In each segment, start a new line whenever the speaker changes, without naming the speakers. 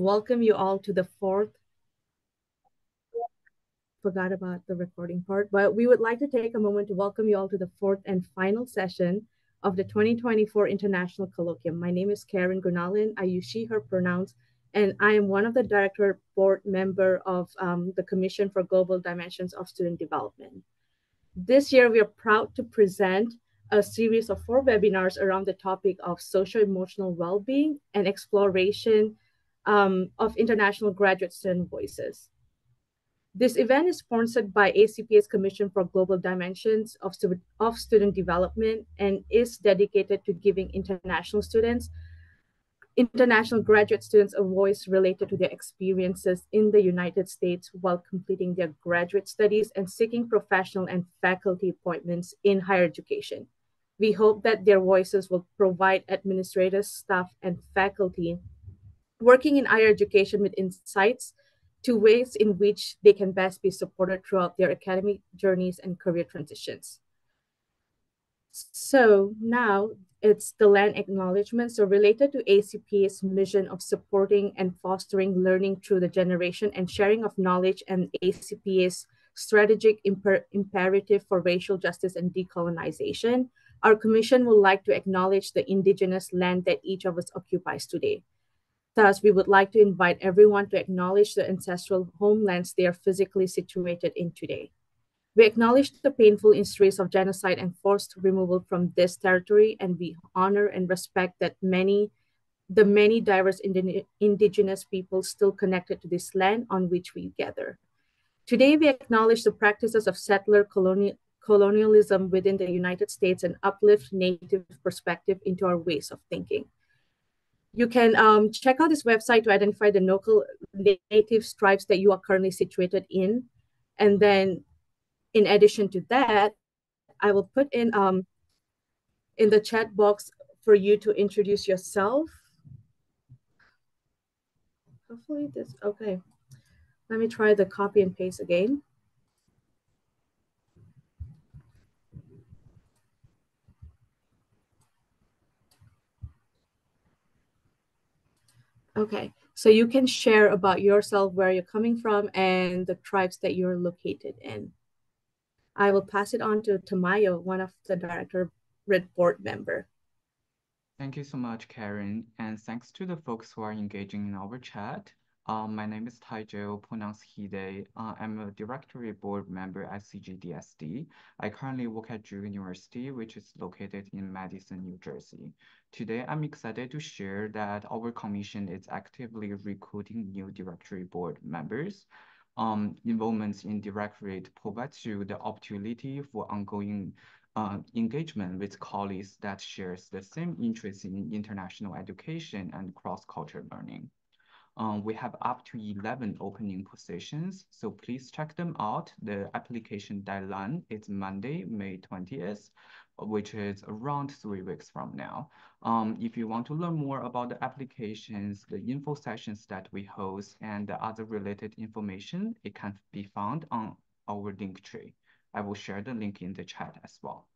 welcome you all to the fourth forgot about the recording part, but we would like to take a moment to welcome you all to the fourth and final session of the 2024 International Colloquium. My name is Karen Gunalin. I use she, her pronouns, and I am one of the director board member of um, the Commission for Global Dimensions of Student Development. This year, we are proud to present a series of four webinars around the topic of social emotional well-being and exploration um, of international graduate student voices. This event is sponsored by ACPA's Commission for Global Dimensions of, of Student Development and is dedicated to giving international students, international graduate students a voice related to their experiences in the United States while completing their graduate studies and seeking professional and faculty appointments in higher education. We hope that their voices will provide administrators, staff, and faculty working in higher education with insights to ways in which they can best be supported throughout their academic journeys and career transitions. So now it's the land acknowledgement. So related to ACP's mission of supporting and fostering learning through the generation and sharing of knowledge and ACP's strategic imper imperative for racial justice and decolonization, our commission would like to acknowledge the indigenous land that each of us occupies today. Thus, we would like to invite everyone to acknowledge the ancestral homelands they are physically situated in today. We acknowledge the painful histories of genocide and forced removal from this territory, and we honor and respect that many, the many diverse indigenous peoples still connected to this land on which we gather. Today, we acknowledge the practices of settler colonial, colonialism within the United States and uplift Native perspective into our ways of thinking. You can um, check out this website to identify the local native tribes that you are currently situated in. And then in addition to that, I will put in um, in the chat box for you to introduce yourself. Hopefully this, okay. Let me try the copy and paste again. Okay, so you can share about yourself, where you're coming from, and the tribes that you're located in. I will pass it on to Tamayo, one of the director Red board member.
Thank you so much, Karen, and thanks to the folks who are engaging in our chat. Um, my name is Taijo, pronounced Hide. Uh, I'm a directory board member at CGDSD. I currently work at Drew University, which is located in Madison, New Jersey. Today, I'm excited to share that our commission is actively recruiting new directory board members. Um, involvement in directorate provides you the opportunity for ongoing uh, engagement with colleagues that shares the same interest in international education and cross-cultural learning. Um, we have up to 11 opening positions, so please check them out. The application deadline is Monday, May 20th, which is around three weeks from now. Um, if you want to learn more about the applications, the info sessions that we host, and the other related information, it can be found on our link tree. I will share the link in the chat as well.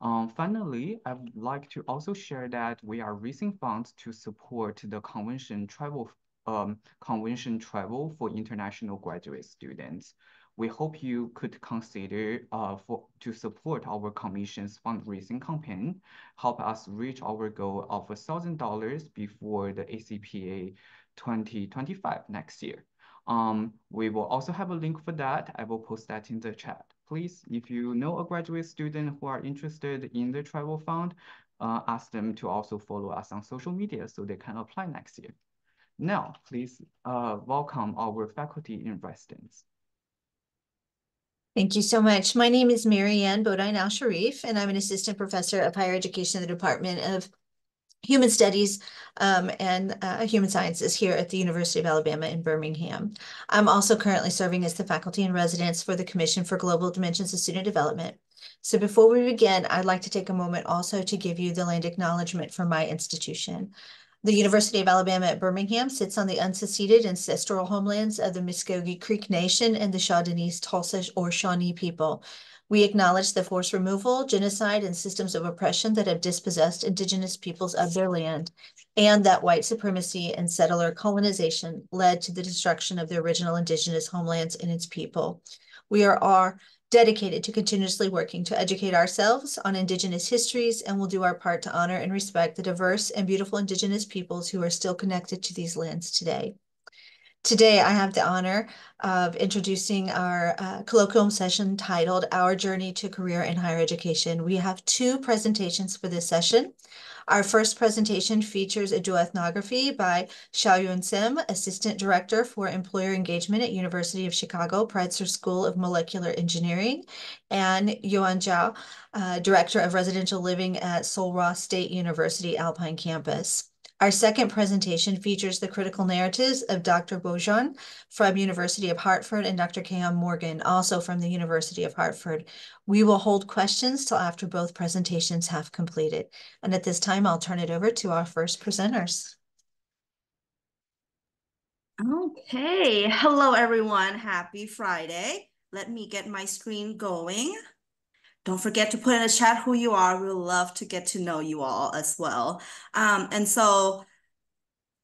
Um, finally, I would like to also share that we are raising funds to support the convention travel um, convention travel for international graduate students. We hope you could consider uh, for to support our commission's fundraising campaign, help us reach our goal of $1,000 before the ACPA 2025 next year. Um, we will also have a link for that. I will post that in the chat. Please, if you know a graduate student who are interested in the travel fund, uh, ask them to also follow us on social media so they can apply next year. Now, please uh, welcome our faculty in residence.
Thank you so much. My name is Marianne Bodine Al Sharif, and I'm an assistant professor of higher education in the Department of Human Studies um, and uh, Human Sciences here at the University of Alabama in Birmingham. I'm also currently serving as the faculty in residence for the Commission for Global Dimensions of Student Development. So before we begin, I'd like to take a moment also to give you the land acknowledgement for my institution. The University of Alabama at Birmingham sits on the unseceded ancestral homelands of the Muskogee Creek Nation and the Chaudinis Tulsa or Shawnee people. We acknowledge the forced removal, genocide, and systems of oppression that have dispossessed Indigenous peoples of their land, and that white supremacy and settler colonization led to the destruction of the original Indigenous homelands and its people. We are, are dedicated to continuously working to educate ourselves on Indigenous histories and will do our part to honor and respect the diverse and beautiful Indigenous peoples who are still connected to these lands today. Today, I have the honor of introducing our uh, colloquium session titled Our Journey to Career in Higher Education. We have two presentations for this session. Our first presentation features a duoethnography by Xiao Yun Sim, Assistant Director for Employer Engagement at University of Chicago Pritzker School of Molecular Engineering, and Yuan Zhou, uh, Director of Residential Living at Sul Ross State University Alpine Campus. Our second presentation features the critical narratives of Dr. Bo Zhang from University of Hartford and Dr. Kayon Morgan, also from the University of Hartford. We will hold questions till after both presentations have completed. And at this time, I'll turn it over to our first presenters.
Okay, hello everyone. Happy Friday. Let me get my screen going. Don't forget to put in the chat who you are. We would love to get to know you all as well. Um, and so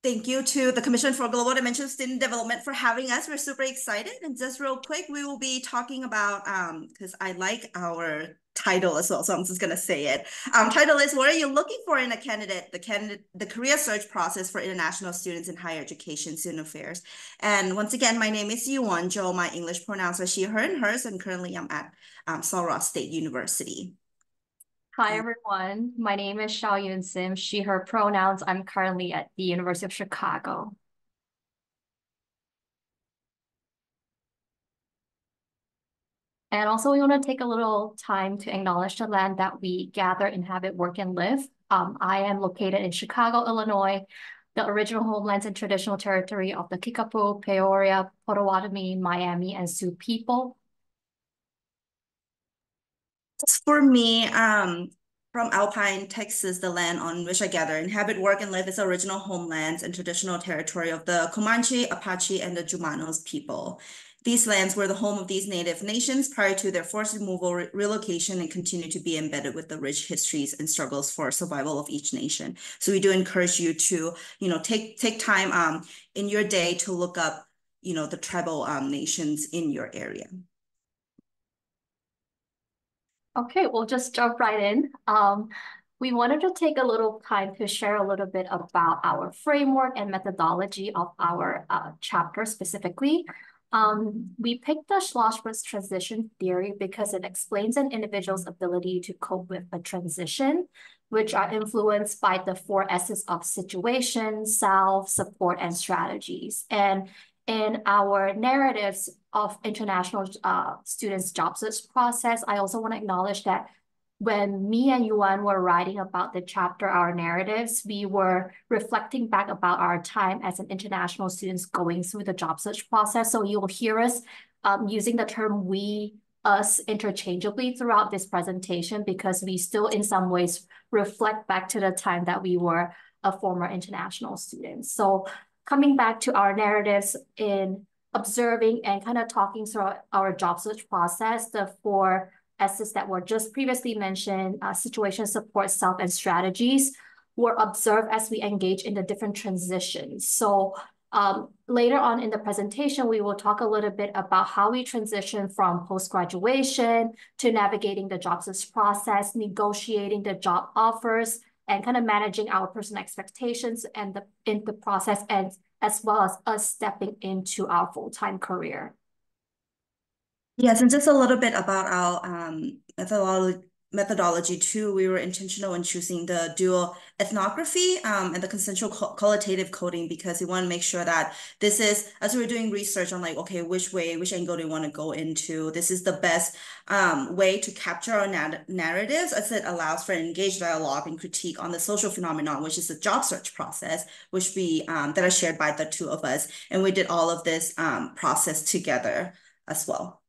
thank you to the Commission for Global Dimension Student Development for having us. We're super excited. And just real quick, we will be talking about, because um, I like our title as well, so I'm just gonna say it. Um, title is What are you looking for in a candidate? The candidate, the career search process for international students in higher education, student affairs. And once again, my name is Yuan Zhou. My English pronouns are she, her, and hers, and currently I'm at um, Sul Ross State University.
Hi everyone, my name is Xiao Yun Sim, she, her pronouns. I'm currently at the University of Chicago. And also we want to take a little time to acknowledge the land that we gather, inhabit, work, and live. Um, I am located in Chicago, Illinois, the original homelands and traditional territory of the Kickapoo, Peoria, Potawatomi, Miami, and Sioux people.
For me, um, from Alpine, Texas, the land on which I gather, inhabit, work, and live is original homelands and traditional territory of the Comanche, Apache, and the Jumanos people. These lands were the home of these native nations prior to their forced removal, re relocation, and continue to be embedded with the rich histories and struggles for survival of each nation. So we do encourage you to, you know, take take time um, in your day to look up, you know, the tribal um, nations in your area.
Okay, we'll just jump right in. Um, we wanted to take a little time to share a little bit about our framework and methodology of our uh, chapter specifically. Um, we picked the Schlossberg's transition theory because it explains an individual's ability to cope with a transition, which are influenced by the four S's of situation, self, support, and strategies. And in our narratives of international uh, students' job search process, I also want to acknowledge that when me and Yuan were writing about the chapter, our narratives, we were reflecting back about our time as an international students going through the job search process. So you'll hear us um, using the term we, us interchangeably throughout this presentation because we still in some ways reflect back to the time that we were a former international student. So coming back to our narratives in observing and kind of talking through our job search process, the four S's that were just previously mentioned, uh, situation support, self, and strategies were observed as we engage in the different transitions. So um, later on in the presentation, we will talk a little bit about how we transition from post-graduation to navigating the job search process, negotiating the job offers, and kind of managing our personal expectations and the in the process, and as well as us stepping into our full-time career.
Yes, and just a little bit about our um, methodology, methodology too. We were intentional in choosing the dual ethnography um, and the consensual qualitative coding because we want to make sure that this is, as we were doing research on like, okay, which way, which angle do we want to go into? This is the best um, way to capture our narratives as it allows for an engaged dialogue and critique on the social phenomenon, which is the job search process, which we, um, that are shared by the two of us. And we did all of this um, process together as well.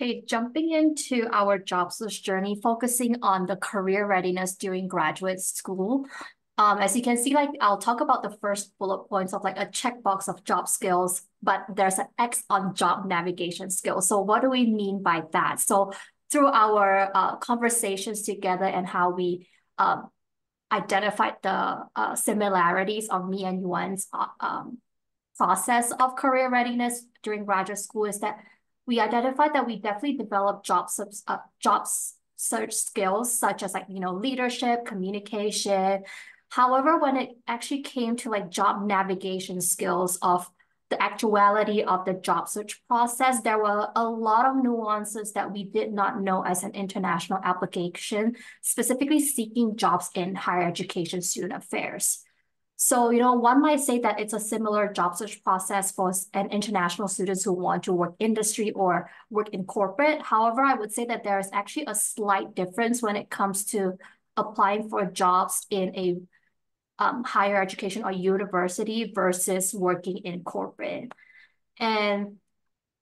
Okay, jumping into our job search journey, focusing on the career readiness during graduate school. Um, as you can see, like I'll talk about the first bullet points of like a checkbox of job skills, but there's an X on job navigation skills. So what do we mean by that? So through our uh, conversations together and how we um, identified the uh, similarities of me and Yuan's uh, um, process of career readiness during graduate school is that we identified that we definitely developed job subs, uh, jobs search skills such as like you know leadership, communication. However, when it actually came to like job navigation skills of the actuality of the job search process, there were a lot of nuances that we did not know as an international application, specifically seeking jobs in higher education student affairs. So, you know, one might say that it's a similar job search process for an international students who want to work industry or work in corporate. However, I would say that there is actually a slight difference when it comes to applying for jobs in a um, higher education or university versus working in corporate. And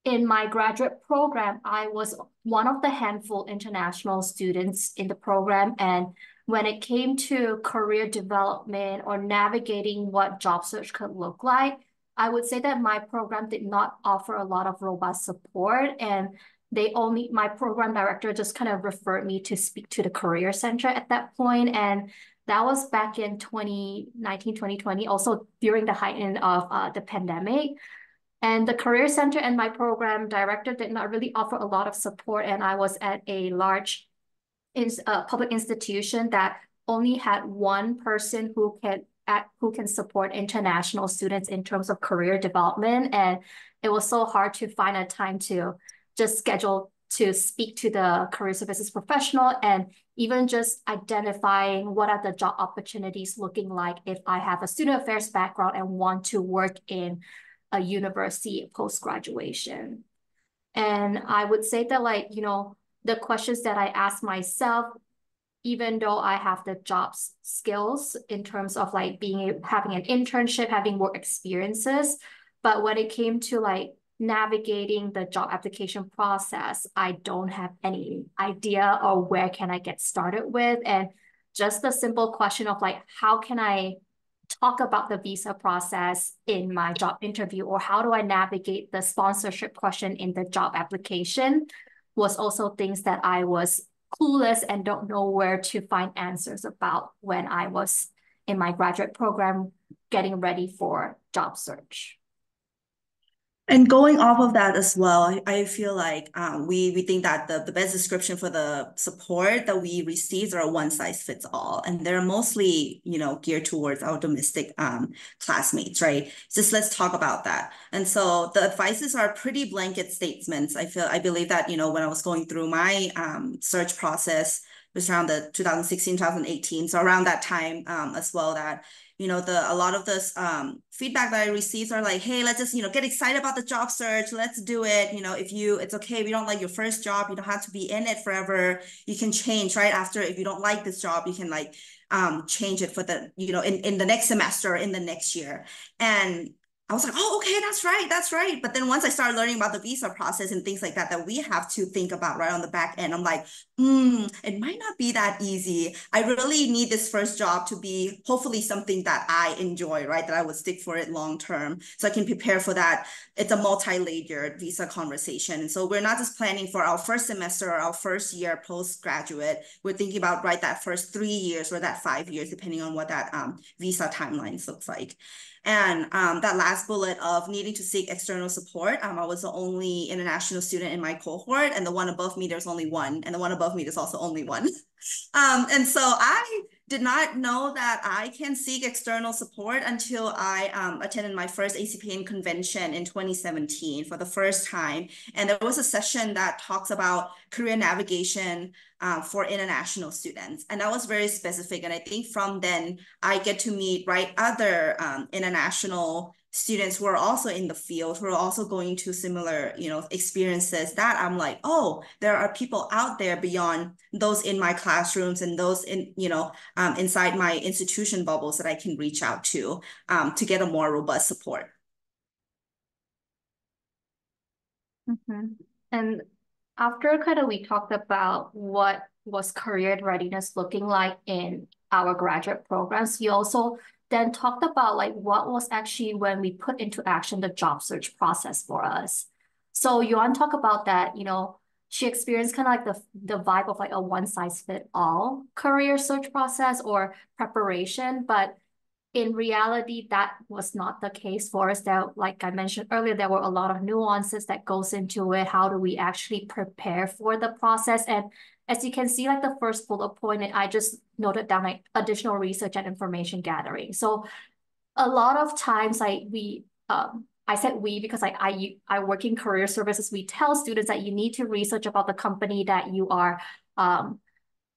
in my graduate program, I was one of the handful international students in the program. And when it came to career development or navigating what job search could look like, I would say that my program did not offer a lot of robust support. And they only, my program director just kind of referred me to speak to the career center at that. And that was back in 2019, 2020, also during the heighten of uh, the pandemic. And the Career Center and my program director did not really offer a lot of support. And I was at a large in, a public institution that only had one person who can at, who can support international students in terms of career development. And it was so hard to find a time to just schedule to speak to the career services professional and even just identifying what are the job opportunities looking like if I have a student affairs background and want to work in a university post-graduation. And I would say that like, you know, the questions that I ask myself, even though I have the jobs skills in terms of like being having an internship, having work experiences, but when it came to like navigating the job application process, I don't have any idea or where can I get started with. And just the simple question of like, how can I talk about the visa process in my job interview or how do I navigate the sponsorship question in the job application was also things that I was clueless and don't know where to find answers about when I was in my graduate program getting ready for job search.
And going off of that as well, I feel like um, we we think that the, the best description for the support that we receive are one size fits all, and they're mostly you know geared towards our domestic um, classmates, right? Just let's talk about that. And so the advices are pretty blanket statements. I feel I believe that you know when I was going through my um, search process was around the 2016 2018 so around that time um, as well that you know, the a lot of this um, feedback that I received are like, hey, let's just, you know, get excited about the job search. Let's do it. You know, if you, it's okay. You don't like your first job, you don't have to be in it forever. You can change right after. If you don't like this job, you can like um, change it for the, you know, in, in the next semester, in the next year. And I was like, oh, okay, that's right, that's right. But then once I started learning about the visa process and things like that, that we have to think about right on the back end, I'm like, hmm, it might not be that easy. I really need this first job to be hopefully something that I enjoy, right? That I would stick for it long term. So I can prepare for that. It's a multi-layered visa conversation. And so we're not just planning for our first semester or our first year postgraduate. We're thinking about, right, that first three years or that five years, depending on what that um, visa timelines looks like. And um, that last bullet of needing to seek external support, um, I was the only international student in my cohort, and the one above me, there's only one, and the one above me, there's also only one. um, and so I did not know that I can seek external support until I um, attended my first ACPA convention in 2017 for the first time. And there was a session that talks about career navigation uh, for international students. And that was very specific. And I think from then I get to meet right other um, international students who are also in the field who are also going to similar you know experiences that i'm like oh there are people out there beyond those in my classrooms and those in you know um, inside my institution bubbles that i can reach out to um, to get a more robust support
mm -hmm. and after kind of we talked about what was career readiness looking like in our graduate programs. He also then talked about like what was actually when we put into action the job search process for us. So Yuan talk about that, you know, she experienced kind of like the, the vibe of like a one size fit all career search process or preparation, but in reality, that was not the case for us. That, like I mentioned earlier, there were a lot of nuances that goes into it. How do we actually prepare for the process? And as you can see, like the first bullet point, I just noted down like additional research and information gathering. So a lot of times, like we, um, I said we because I, I, I work in career services. We tell students that you need to research about the company that you are um,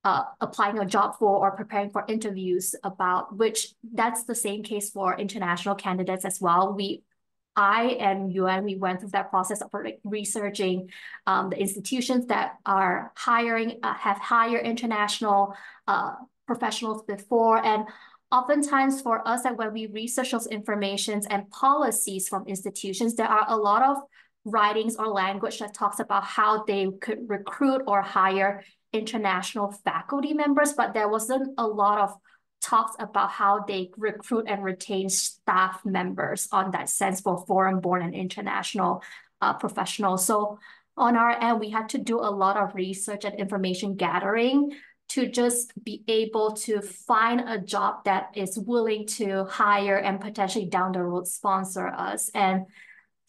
uh, applying a job for or preparing for interviews about, which that's the same case for international candidates as well. We I and Yuan, we went through that process of researching um, the institutions that are hiring, uh, have higher international uh, professionals before. And oftentimes for us that when we research those informations and policies from institutions, there are a lot of writings or language that talks about how they could recruit or hire international faculty members, but there wasn't a lot of talks about how they recruit and retain staff members on that sense for foreign-born and international uh, professionals. So on our end, we had to do a lot of research and information gathering to just be able to find a job that is willing to hire and potentially down the road sponsor us. And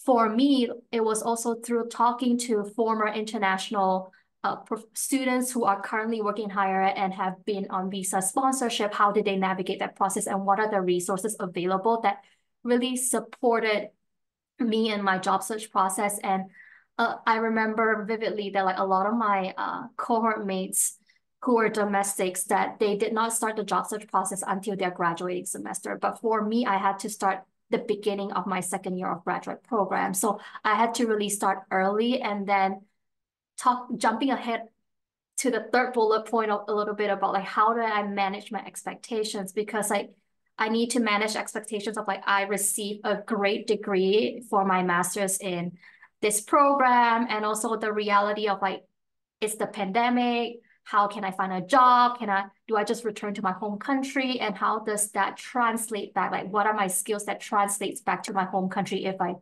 for me, it was also through talking to former international uh, students who are currently working higher and have been on visa sponsorship, how did they navigate that process and what are the resources available that really supported me in my job search process. And uh, I remember vividly that like a lot of my uh, cohort mates who were domestics that they did not start the job search process until their graduating semester. But for me, I had to start the beginning of my second year of graduate program. So I had to really start early and then talk jumping ahead to the third bullet point of a little bit about like how do I manage my expectations? Because like I need to manage expectations of like I receive a great degree for my master's in this program and also the reality of like it's the pandemic. How can I find a job? Can I do I just return to my home country? And how does that translate back? Like what are my skills that translates back to my home country if I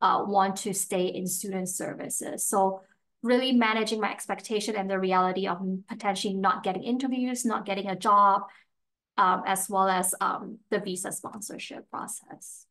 uh, want to stay in student services? So really managing my expectation and the reality of potentially not getting interviews, not getting a job, um, as well as um, the visa sponsorship process.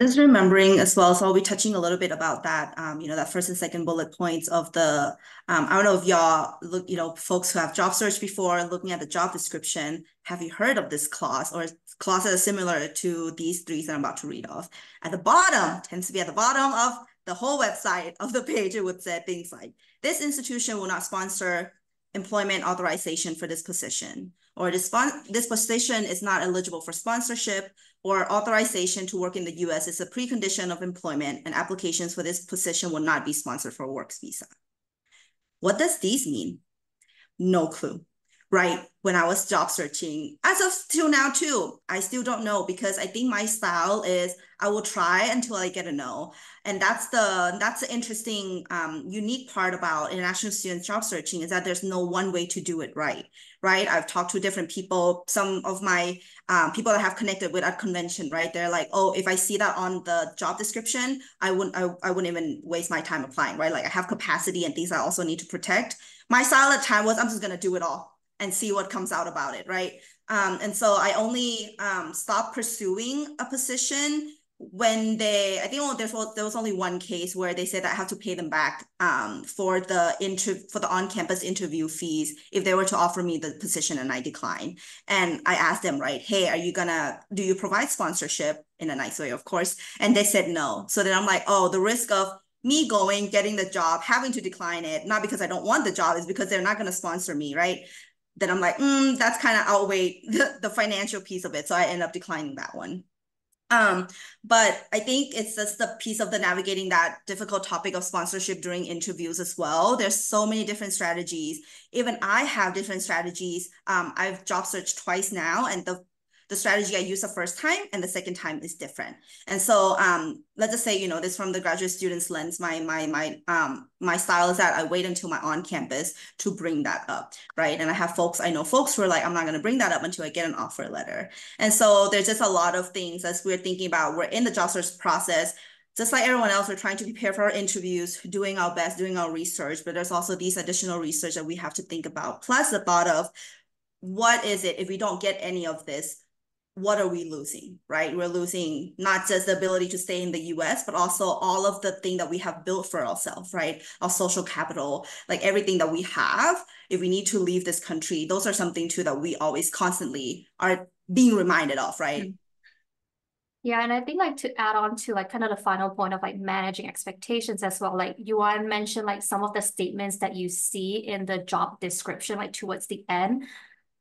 Just remembering as well, so I'll be touching a little bit about that, um, you know, that first and second bullet points of the, um, I don't know if y'all look, you know, folks who have job search before looking at the job description, have you heard of this clause or clauses similar to these three that I'm about to read off? At the bottom, tends to be at the bottom of the whole website of the page, it would say things like, this institution will not sponsor employment authorization for this position, or this, this position is not eligible for sponsorship, or authorization to work in the US is a precondition of employment, and applications for this position will not be sponsored for a works visa. What does these mean? No clue right when I was job searching. As of till now too, I still don't know because I think my style is I will try until I get a no. And that's the that's the interesting um, unique part about international students job searching is that there's no one way to do it right. Right. I've talked to different people, some of my um, people that have connected with at convention, right? They're like, oh, if I see that on the job description, I wouldn't I, I wouldn't even waste my time applying, right? Like I have capacity and things I also need to protect. My style at time was I'm just gonna do it all and see what comes out about it, right? Um, and so I only um, stopped pursuing a position when they, I think there's there was only one case where they said I have to pay them back um, for the inter for the on-campus interview fees if they were to offer me the position and I decline. And I asked them, right, hey, are you gonna do you provide sponsorship in a nice way, of course? And they said no. So then I'm like, oh, the risk of me going, getting the job, having to decline it, not because I don't want the job, is because they're not going to sponsor me, right? Then I'm like, mm, that's kind of outweigh the, the financial piece of it. So I end up declining that one. Um, but I think it's just the piece of the navigating that difficult topic of sponsorship during interviews as well. There's so many different strategies. Even I have different strategies. Um, I've job searched twice now, and the the strategy I use the first time and the second time is different. And so um, let's just say, you know, this from the graduate student's lens, my my my um my style is that I wait until my on campus to bring that up, right? And I have folks, I know folks who are like, I'm not gonna bring that up until I get an offer letter. And so there's just a lot of things as we're thinking about, we're in the job search process, just like everyone else, we're trying to prepare for our interviews, doing our best, doing our research, but there's also these additional research that we have to think about. Plus the thought of what is it if we don't get any of this? What are we losing, right? We're losing not just the ability to stay in the US, but also all of the thing that we have built for ourselves, right? Our social capital, like everything that we have. If we need to leave this country, those are something too that we always constantly are being reminded of, right? Mm-hmm.
Yeah, and I think like to add on to like kind of the final point of like managing expectations as well. Like you Yuan mentioned like some of the statements that you see in the job description like towards the end.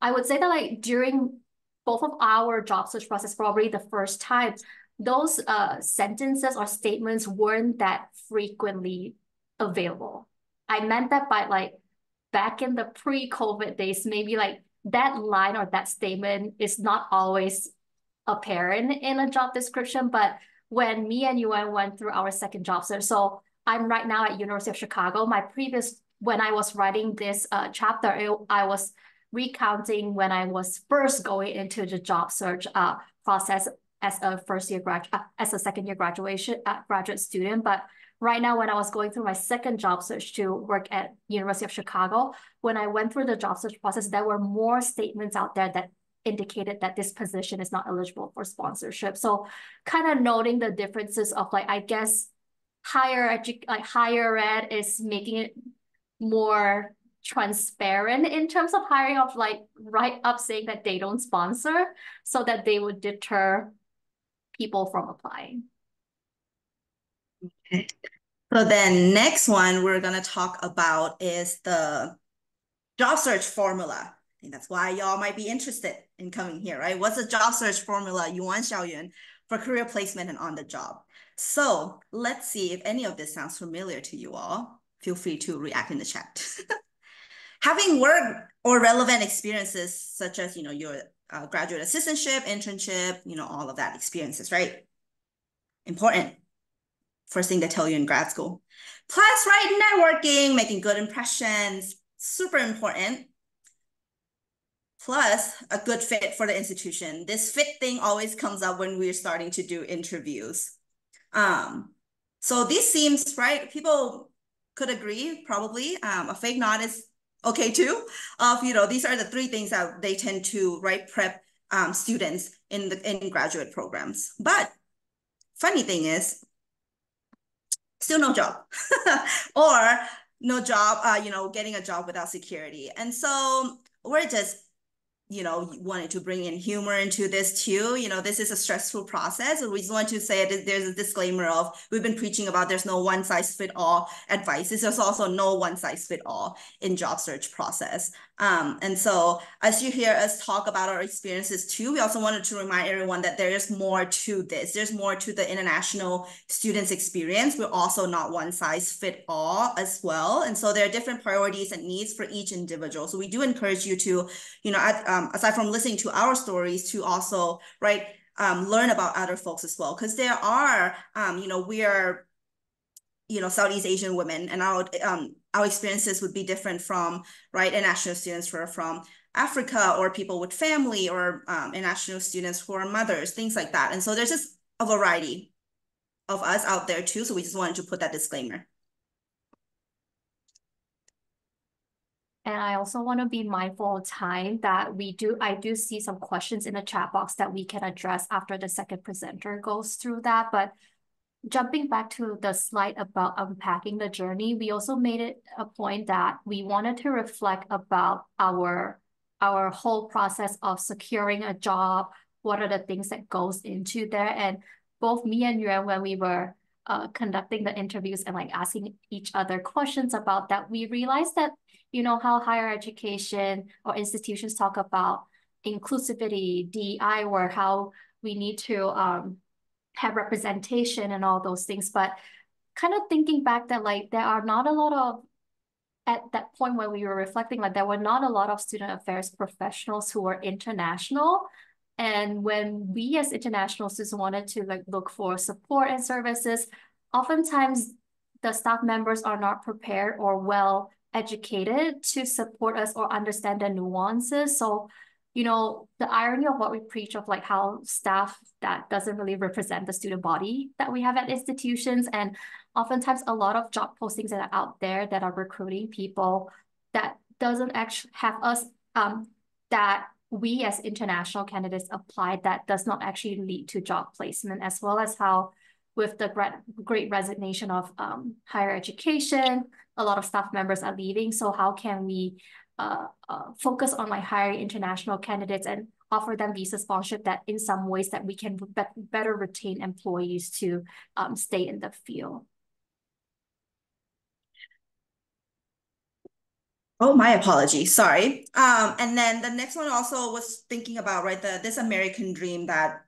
I would say that like during both of our job search process, probably the first time, those uh sentences or statements weren't that frequently available. I meant that by like back in the pre-COVID days, maybe like that line or that statement is not always apparent in a job description, but when me and Yuan went through our second job search, so I'm right now at University of Chicago. My previous, when I was writing this uh, chapter, it, I was recounting when I was first going into the job search uh, process as a first year grad, uh, as a second year graduation uh, graduate student. But right now, when I was going through my second job search to work at University of Chicago, when I went through the job search process, there were more statements out there that indicated that this position is not eligible for sponsorship. So kind of noting the differences of like, I guess higher edu like higher ed is making it more transparent in terms of hiring of like right up saying that they don't sponsor so that they would deter people from applying.
Okay. So then next one we're going to talk about is the job search formula I think that's why y'all might be interested in coming here, right? What's the job search formula Yuan Xiao Yun for career placement and on the job? So let's see if any of this sounds familiar to you all. Feel free to react in the chat. Having work or relevant experiences such as, you know, your uh, graduate assistantship, internship, you know, all of that experiences, right? Important. First thing they tell you in grad school. Plus, right, networking, making good impressions, super important plus a good fit for the institution. This fit thing always comes up when we're starting to do interviews. Um, so this seems right. People could agree, probably. Um, a fake nod is okay too. Of you know, these are the three things that they tend to right prep um, students in the in graduate programs. But funny thing is, still no job, or no job. Uh, you know, getting a job without security, and so we're just you know, wanted to bring in humor into this too. You know, this is a stressful process. we just want to say that there's a disclaimer of we've been preaching about there's no one size fit all advice. There's also no one size fit all in job search process. Um, and so as you hear us talk about our experiences too, we also wanted to remind everyone that there is more to this. There's more to the international students experience. We're also not one size fit all as well. And so there are different priorities and needs for each individual. So we do encourage you to, you know, at, um, aside from listening to our stories to also, right, um, learn about other folks as well. Because there are, um, you know, we are you know Southeast Asian women, and our um, our experiences would be different from right international students who are from Africa or people with family or um, international students who are mothers, things like that. And so there's just a variety of us out there too. So we just wanted to put that disclaimer.
And I also want to be mindful of time that we do, I do see some questions in the chat box that we can address after the second presenter goes through that. But jumping back to the slide about unpacking the journey, we also made it a point that we wanted to reflect about our our whole process of securing a job, what are the things that goes into there. And both me and Yuan, when we were uh, conducting the interviews and like asking each other questions about that, we realized that, you know, how higher education or institutions talk about inclusivity, DEI, or how we need to um, have representation and all those things. But kind of thinking back that like there are not a lot of at that point when we were reflecting, like there were not a lot of student affairs professionals who were international. And when we as international students wanted to like look for support and services, oftentimes the staff members are not prepared or well educated to support us or understand the nuances. So, you know, the irony of what we preach of like how staff that doesn't really represent the student body that we have at institutions. And oftentimes a lot of job postings that are out there that are recruiting people that doesn't actually have us um that we as international candidates apply that does not actually lead to job placement as well as how with the great great resignation of um, higher education, a lot of staff members are leaving. So how can we uh, uh, focus on like hiring international candidates and offer them visa sponsorship that in some ways that we can be better retain employees to um, stay in the field.
Oh, my apology. Sorry. Um, and then the next one also was thinking about right the this American dream that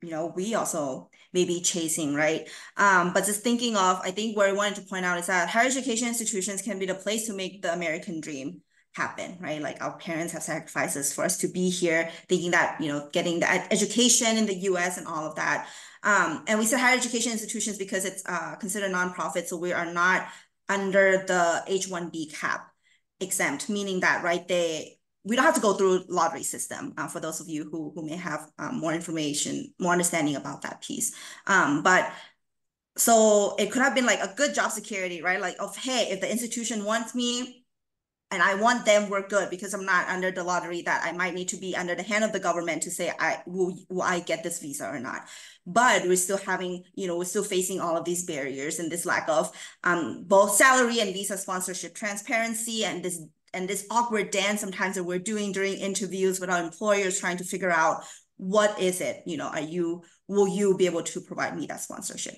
you know we also may be chasing, right? Um, but just thinking of, I think where I wanted to point out is that higher education institutions can be the place to make the American dream happen, right? Like our parents have sacrifices for us to be here, thinking that, you know, getting the education in the US and all of that. Um, and we said higher education institutions because it's uh, considered nonprofit, so we are not under the H-1B cap exempt, meaning that, right, they we don't have to go through lottery system uh, for those of you who, who may have um, more information, more understanding about that piece. Um, but so it could have been like a good job security, right? Like of, hey, if the institution wants me and I want them, we're good because I'm not under the lottery that I might need to be under the hand of the government to say, I will, will I get this visa or not? But we're still having, you know, we're still facing all of these barriers and this lack of um, both salary and visa sponsorship transparency and this and this awkward dance sometimes that we're doing during interviews with our employers trying to figure out what is it you know are you will you be able to provide me that sponsorship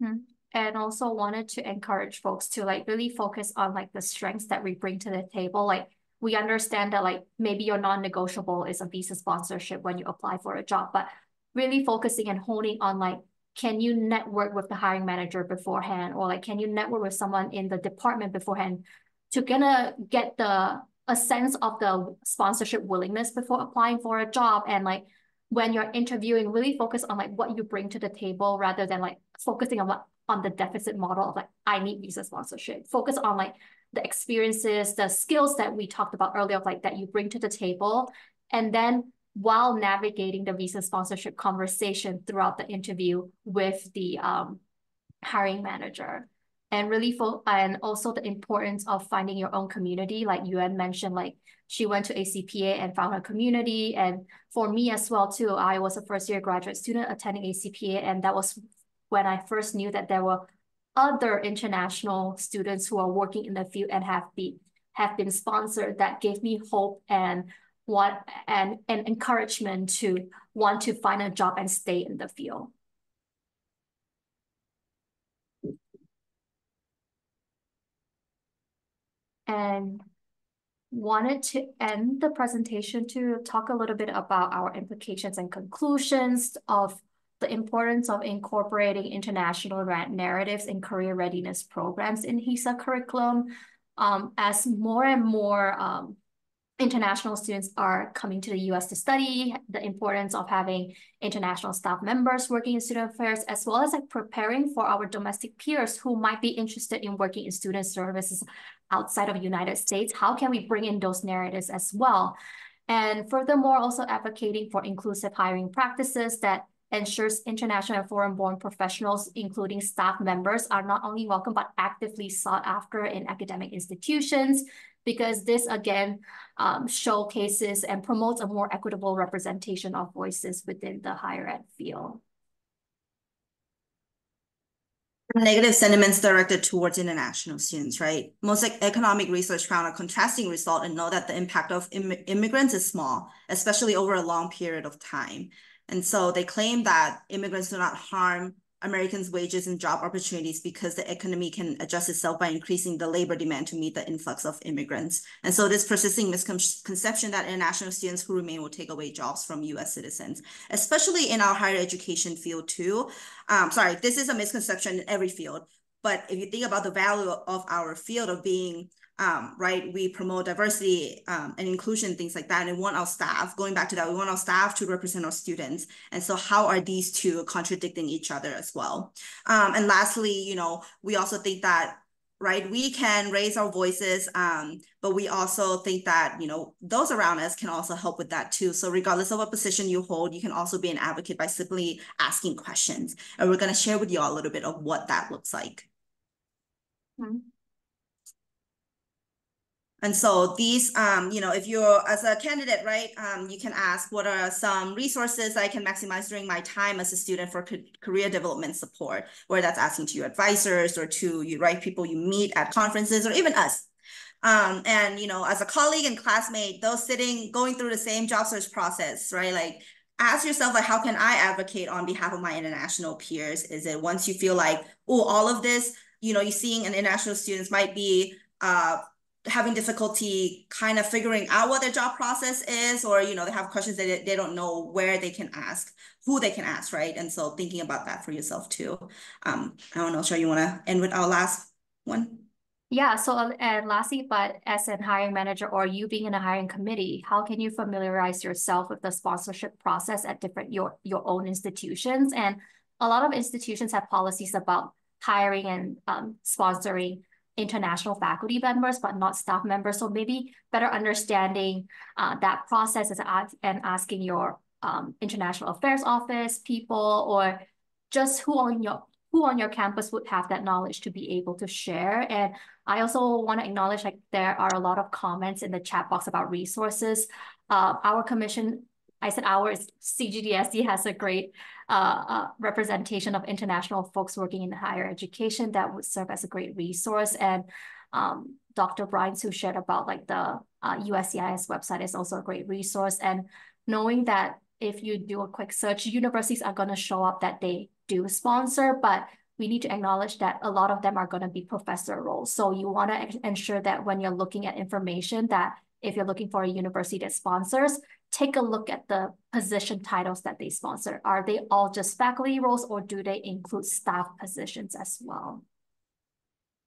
hmm. And also wanted to encourage folks to like really focus on like the strengths that we bring to the table. Like we understand that like maybe your non-negotiable is a visa sponsorship when you apply for a job but really focusing and honing on like can you network with the hiring manager beforehand? Or like can you network with someone in the department beforehand to gonna get the a sense of the sponsorship willingness before applying for a job? And like when you're interviewing really focus on like what you bring to the table rather than like focusing on what on the deficit model of like I need visa sponsorship. Focus on like the experiences the skills that we talked about earlier of like that you bring to the table. And then while navigating the visa sponsorship conversation throughout the interview with the um, hiring manager. And really fo- and also the importance of finding your own community. Like you mentioned like she went to acpa and found her community. And for me as well too i was a first year graduate student attending acpa and that was when i first knew that there were other international students who are working in the field and have been have been sponsored that gave me hope and want and, and encouragement to want to find a job and stay in the field. And wanted to end the presentation to talk a little bit about our implications and conclusions of the importance of incorporating international narratives in career readiness programs in HESA curriculum. Um, as more and more um, international students are coming to the US to study, the importance of having international staff members working in student affairs, as well as like preparing for our domestic peers who might be interested in working in student services outside of the United States. How can we bring in those narratives as well? And furthermore, also advocating for inclusive hiring practices that ensures international and foreign-born professionals, including staff members, are not only welcome, but actively sought after in academic institutions, because this again um, showcases and promotes a more equitable representation of voices within the higher ed field.
Negative sentiments directed towards international students, right? Most economic research found a contrasting result and know that the impact of Im immigrants is small, especially over a long period of time. And so they claim that immigrants do not harm Americans' wages and job opportunities because the economy can adjust itself by increasing the labor demand to meet the influx of immigrants. And so this persisting misconception that international students who remain will take away jobs from US citizens, especially in our higher education field too. Um, sorry, this is a misconception in every field, but if you think about the value of our field of being um, right, we promote diversity um, and inclusion, things like that, and we want our staff, going back to that, we want our staff to represent our students. And so how are these two contradicting each other as well? Um, and lastly, you know, we also think that right we can raise our voices um, but we also think that you know those around us can also help with that too so regardless of what position you hold you can also be an advocate by simply asking questions and we're going to share with you all a little bit of what that looks like
Mm -hmm.
And so these, um, you know, if you're as a candidate, right, um, you can ask what are some resources I can maximize during my time as a student for career development support, whether that's asking to your advisors or to you, right, people you meet at conferences or even us. Um, and, you know, as a colleague and classmate, those sitting, going through the same job search process, right, like ask yourself, like, how can I advocate on behalf of my international peers? Is it once you feel like, oh, all of this, you know, you're seeing an international students might be, uh, having difficulty kind of figuring out what their job process is or you know they have questions that they don't know where they can ask who they can ask right? And so thinking about that for yourself too. Um i don't know sure you want to end with our last one?
Yeah so and lastly but as a hiring manager or you being in a hiring committee how can you familiarize yourself with the sponsorship process at different your your own institutions? And a lot of institutions have policies about hiring and um, sponsoring international faculty members, but not staff members. So maybe better understanding uh, that process is and asking your um, international affairs office people or just who on your who on your campus would have that knowledge to be able to share. And I also want to acknowledge like there are a lot of comments in the chat box about resources. Uh, our commission I said ours, CGDSD has a great uh, uh, representation of international folks working in higher education that would serve as a great resource. And um, Dr. Bryans, who shared about like the uh, USCIS website is also a great resource. And knowing that if you do a quick search, universities are going to show up that they do sponsor, but we need to acknowledge that a lot of them are going to be professor roles. So you want to ensure that when you're looking at information that if you're looking for a university that sponsors, take a look at the position titles that they sponsor. Are they all just faculty roles or do they include staff positions as well?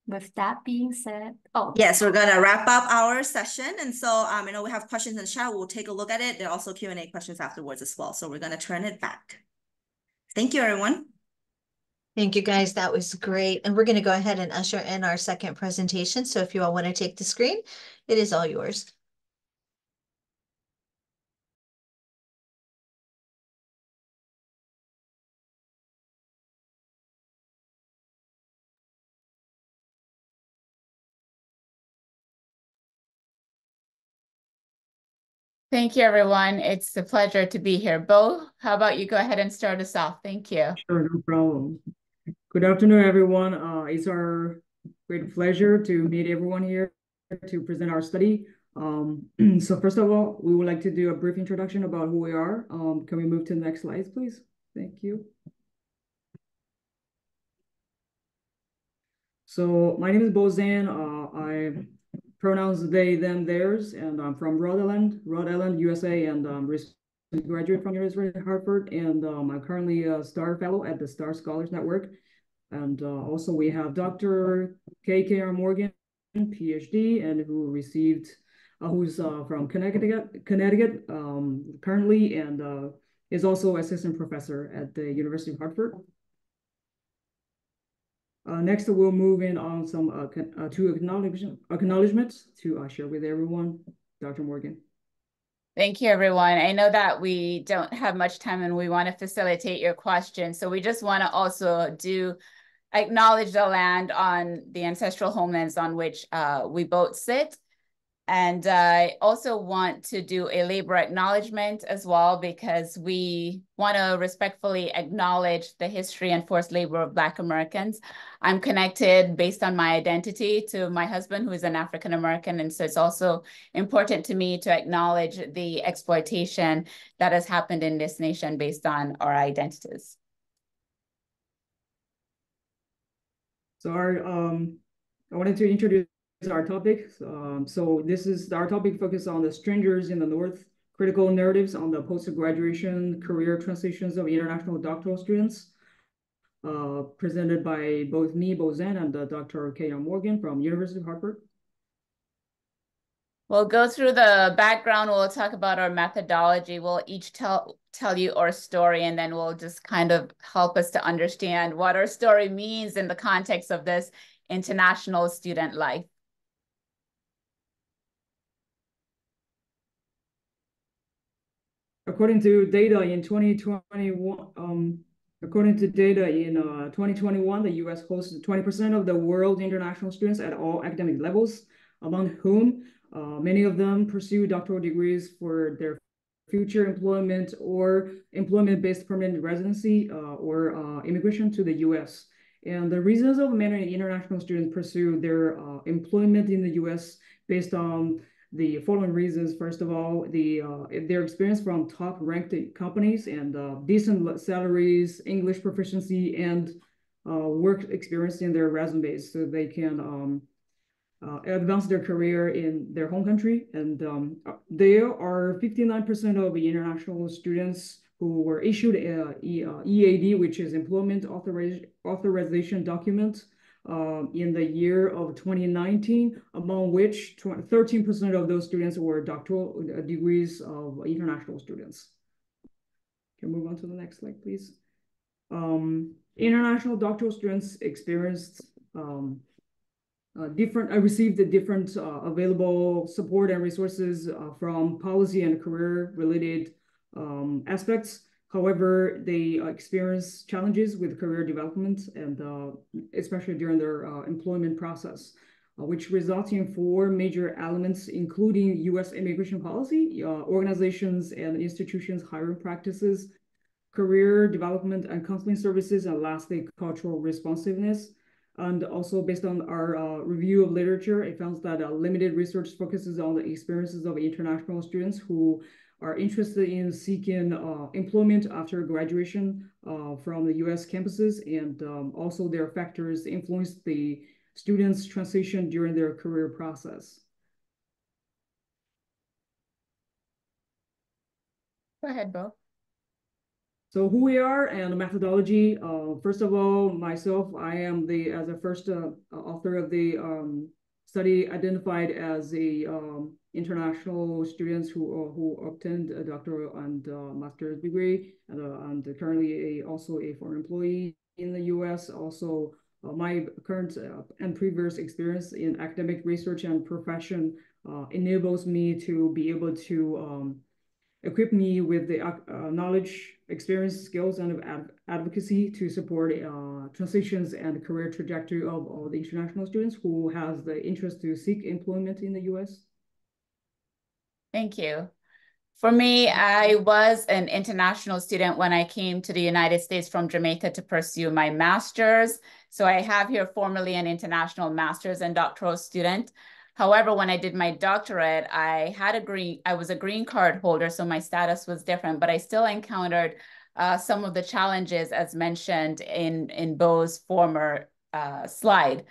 With that being said, oh.
Yes, we're gonna wrap up our session. And so um, I know we have questions in the chat. We'll take a look at it. There are also Q&A questions afterwards as well. So we're gonna turn it back. Thank you, everyone.
Thank you, guys. That was great. And we're going to go ahead and usher in our second presentation. So if you all want to take the screen, it is all yours.
Thank you, everyone. It's a pleasure to be here. Bo, how about you go ahead and start us off? Thank you.
Sure, no problem. Good afternoon, everyone. Uh, it's our great pleasure to meet everyone here to present our study. Um, so first of all, we would like to do a brief introduction about who we are. Um, can we move to the next slides, please? Thank you. So my name is Bo Zhang. Uh, I pronouns they, them, theirs, and I'm from Rhode Island, Rhode Island, USA, and um, recently graduated from University of Hartford, and um, I'm currently a STAR Fellow at the STAR Scholars Network. And uh, also we have Dr. Kayon Morgan, PhD, and who received, uh, who's uh, from Connecticut, Connecticut um, currently, and uh, is also assistant professor at the University of Hartford. Uh, next, we'll move in on some uh, uh, two acknowledgement, acknowledgements to uh, share with everyone. Dr. Morgan.
Thank you, everyone. I know that we don't have much time and we want to facilitate your questions. So we just want to also do acknowledge the land on the ancestral homelands on which uh, we both sit and I also want to do a labor acknowledgement as well, because we want to respectfully acknowledge the history and forced labor of Black Americans. I'm connected based on my identity to my husband, who is an African American. And so it's also important to me to acknowledge the exploitation that has happened in this nation based on our identities.
So our, um, I wanted to introduce our topic. Um, so this is our topic focused on the strangers in the North, critical narratives on the post-graduation career transitions of international doctoral students, uh, presented by both me, Bo Zhang, and uh, Dr. Kayon Morgan from University of Hartford.
We'll go through the background. We'll talk about our methodology. We'll each tell tell you our story, and then we'll just kind of help us to understand what our story means in the context of this international student life.
According to data in 2021, um, according to data in uh, 2021, the U.S. hosts 20% of the world international students at all academic levels, among whom uh, many of them pursue doctoral degrees for their future employment or employment-based permanent residency uh, or uh, immigration to the U.S. And the reasons of many international students pursue their uh, employment in the U.S. based on the following reasons. First of all, the uh, their experience from top ranked companies and uh, decent salaries, English proficiency, and uh, work experience in their resumes, so they can um, uh, advance their career in their home country. And um, there are 59% of the international students who were issued a, EAD, which is Employment Authoriz Authorization Document, uh, in the year of 2019, among which 13% of those students were doctoral uh, degrees of international students. Can move on to the next slide, please. Um, international doctoral students experienced um, uh, different, I received the different uh, available support and resources uh, from policy and career related um, aspects. However, they uh, experience challenges with career development and uh, especially during their uh, employment process, uh, which results in four major elements, including U.S. immigration policy, uh, organizations and institutions hiring practices, career development and counseling services, and lastly, cultural responsiveness. And also based on our uh, review of literature, it found that limited research focuses on the experiences of international students who are interested in seeking uh, employment after graduation uh, from the US campuses, and um, also their factors influence the students' transition during their career process.
Go ahead, Bo.
So who we are and the methodology. Uh, first of all, myself, I am the as a first uh, author of the um, study identified as a um, international students who uh, who obtained a doctoral and uh, master's degree and, uh, and currently a, also a foreign employee in the U.S. Also, uh, my current uh, and previous experience in academic research and profession uh, enables me to be able to um, equip me with the uh, uh, knowledge, experience, skills, and ad advocacy to support uh, transitions and career trajectory of all the international students who has the interest to seek employment in the U.S.
Thank you. For me, I was an international student when I came to the United States from Jamaica to pursue my master's. So I have here formally an international master's and doctoral student. However, when I did my doctorate, I had a green, I was a green card holder, so my status was different, but I still encountered uh, some of the challenges as mentioned in, in Bo's former uh, slide.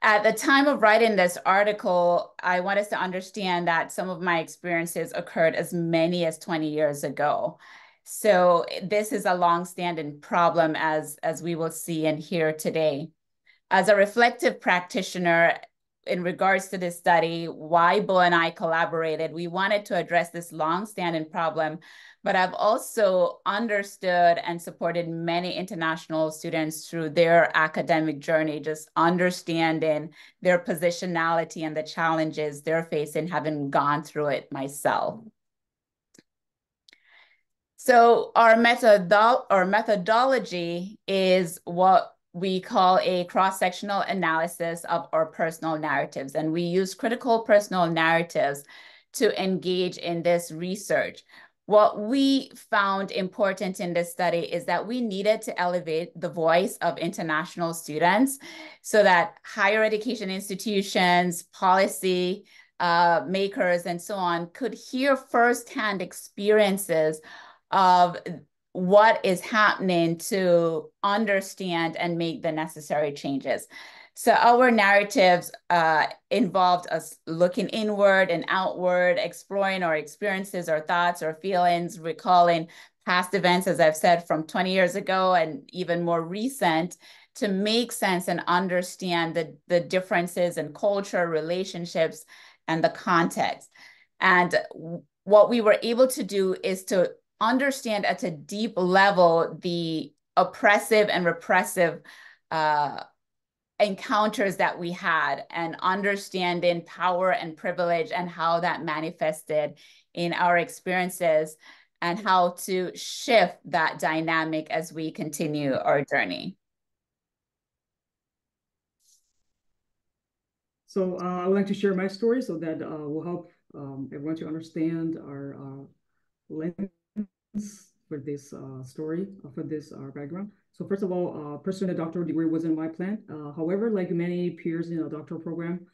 At the time of writing this article, I want us to understand that some of my experiences occurred as many as 20 years ago. So this is a long-standing problem as, as we will see and hear today. As a reflective practitioner, in regards to this study, why Bo and I collaborated, we wanted to address this long-standing problem but I've also understood and supported many international students through their academic journey, just understanding their positionality and the challenges they're facing, having gone through it myself. So our method our methodology is what we call a cross-sectional analysis of our personal narratives. And we use critical personal narratives to engage in this research. What we found important in this study is that we needed to elevate the voice of international students so that higher education institutions, policy uh, makers, and so on could hear firsthand experiences of what is happening to understand and make the necessary changes. So our narratives uh, involved us looking inward and outward, exploring our experiences, our thoughts, our feelings, recalling past events, as I've said, from 20 years ago and even more recent to make sense and understand the, the differences in culture, relationships, and the context. And what we were able to do is to understand at a deep level the oppressive and repressive uh, encounters that we had and understanding power and privilege and how that manifested in our experiences and how to shift that dynamic as we continue our journey.
So uh, I would like to share my story so that uh, will help um, everyone to understand our uh, lens for this uh, story, uh, for this uh, background. So first of all, pursuing a doctoral degree wasn't my plan. however, like many peers in a doctoral program,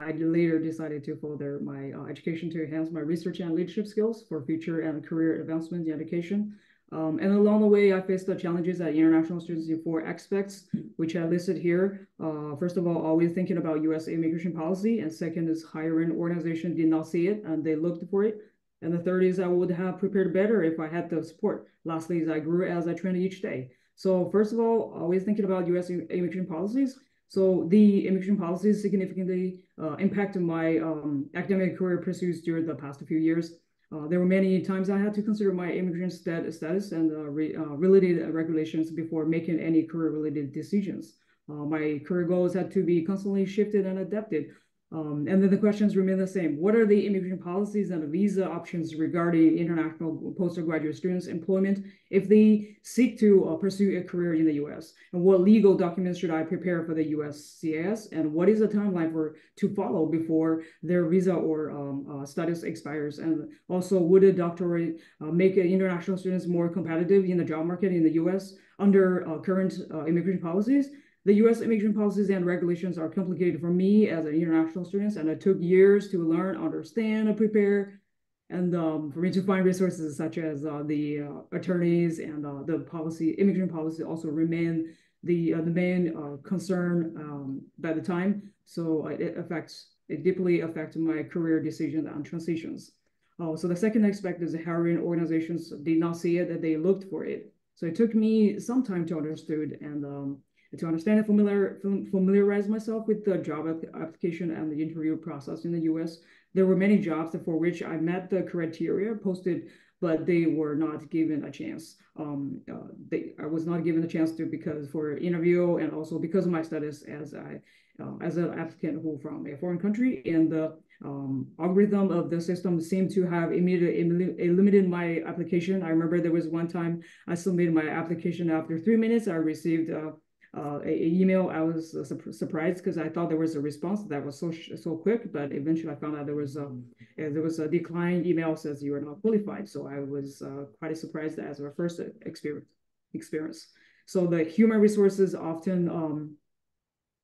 I later decided to further my uh, education to enhance my research and leadership skills for future and career advancement in education. Um, and along the way, I faced the challenges at international students in four aspects, which I listed here. Uh, first of all, always thinking about U.S. immigration policy. And second is hiring organization did not see it and they looked for it. And the third is I would have prepared better if I had the support. Lastly I grew as I trained each day. So first of all, always thinking about U.S. immigration policies. So the immigration policies significantly uh, impacted my um, academic career pursuits during the past few years. Uh, there were many times I had to consider my immigration stat status and uh, re uh, related regulations before making any career-related decisions. Uh, my career goals had to be constantly shifted and adapted um, and then the questions remain the same. What are the immigration policies and visa options regarding international postgraduate students' employment if they seek to uh, pursue a career in the U.S.? And what legal documents should I prepare for the USCIS? And what is the timeline for to follow before their visa or um, uh, status expires? And also, would a doctorate uh, make international students more competitive in the job market in the U.S. under uh, current uh, immigration policies? The US immigration policies and regulations are complicated for me as an international student, and it took years to learn, understand, and prepare, and um, for me to find resources such as uh, the uh, attorneys and uh, the policy, immigration policy also remain the uh, the main uh, concern um, by the time. So uh, it affects, it deeply affected my career decisions and transitions. Oh, so the second aspect is the hiring organizations did not see it, that they looked for it. So it took me some time to understand and um, to understand and familiar, familiarize myself with the job application and the interview process in the US. There were many jobs for which I met the criteria posted, but they were not given a chance. Um, uh, they, I was not given a chance to because for interview and also because of my status as I uh, as an applicant who from a foreign country and the um, algorithm of the system seemed to have immediately eliminated my application. I remember there was one time I submitted my application after three minutes. I received uh, uh, a, a, email. I was uh, su surprised because I thought there was a response that was so so quick, but eventually I found out there was a there was a decline email says you are not qualified. So I was uh, quite surprised as our first experience. Experience. So the human resources often um,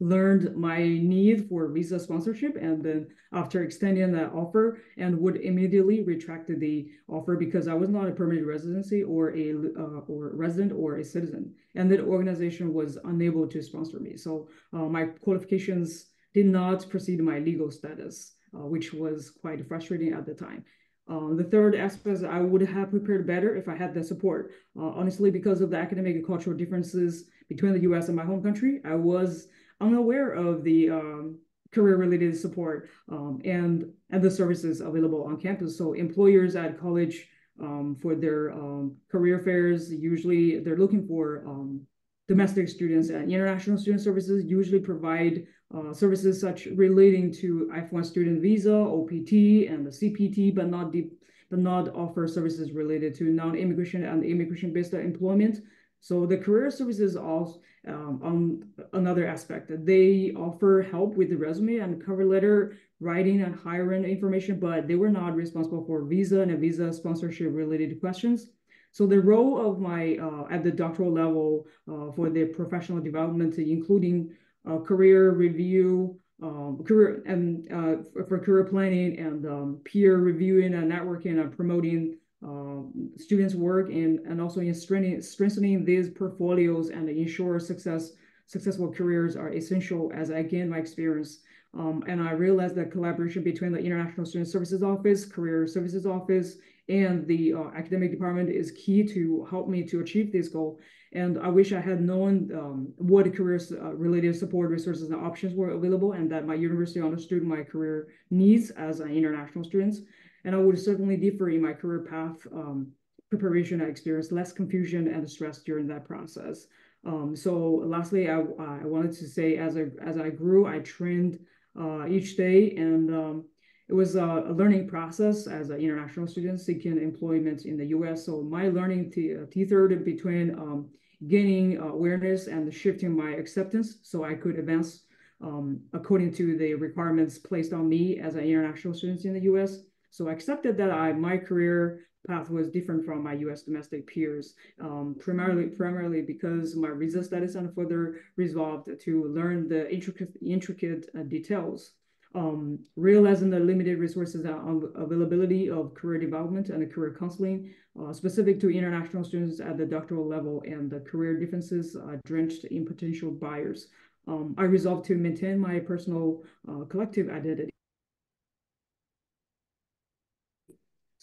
learned my need for visa sponsorship and then after extending that offer and would immediately retract the offer because I was not a permanent residency or a uh, or resident or a citizen. And the organization was unable to sponsor me. So uh, my qualifications did not precede my legal status uh, which was quite frustrating at the time. Uh, the third aspect is I would have prepared better if I had the support. Uh, honestly, because of the academic and cultural differences between the US and my home country, I was unaware of the um, career-related support um, and and the services available on campus. So employers at college um, for their um, career fairs, usually they're looking for um, domestic students and international student services usually provide uh, services such relating to F1 student visa, OPT, and the CPT, but not deep, but not offer services related to non-immigration and immigration-based employment. So the career services also um, on another aspect that they offer help with the resume and cover letter writing and hiring information, but they were not responsible for visa and visa sponsorship related questions. So the role of my uh, at the doctoral level uh, for the professional development, including uh, career review, um, career and uh, for career planning and um, peer reviewing and networking and promoting um, students' work and, and also in strengthening, strengthening these portfolios and ensure success successful careers are essential as I gain my experience. Um, and I realized that collaboration between the International Student Services Office, Career Services Office, and the uh, academic department is key to help me to achieve this goal. And I wish I had known um, what careers uh, related support resources and options were available and that my university understood my career needs as an international student. And I would certainly differ in my career path um, preparation. I experienced less confusion and stress during that process. Um, so lastly, I, I wanted to say as I, as I grew, I trained uh, each day and um, it was a, a, learning process as an international student seeking employment in the US. So my learning tethered between um, gaining awareness and shifting my acceptance so I could advance um, according to the requirements placed on me as an international student in the US. So I accepted that I, my career path was different from my US domestic peers, um, primarily, primarily because my visa status and further resolved to learn the intricate, intricate uh, details um, realizing the limited resources and availability of career development and career counseling uh, specific to international students at the doctoral level and the career differences uh, drenched in potential buyers. Um, I resolved to maintain my personal uh, collective identity.